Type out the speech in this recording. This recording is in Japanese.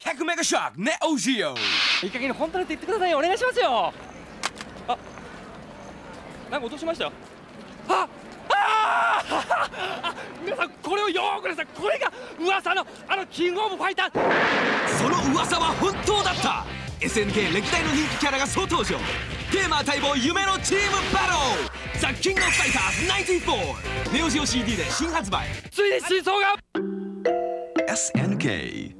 100メガショックネオジオ。いい加減に本当にって言ってくださいお願いしますよ。あ。なんか落としましたよ。あ。ああ 皆さんこれをよーください。これが噂のあのキングオブファイター。その噂は本当だった。SNK 歴代の人気キャラが総登場。ゲーマー待望夢のチームバトル。ザ・キングオブファイターズ94ネオジオ CD で新発売。ついに真相が。SNK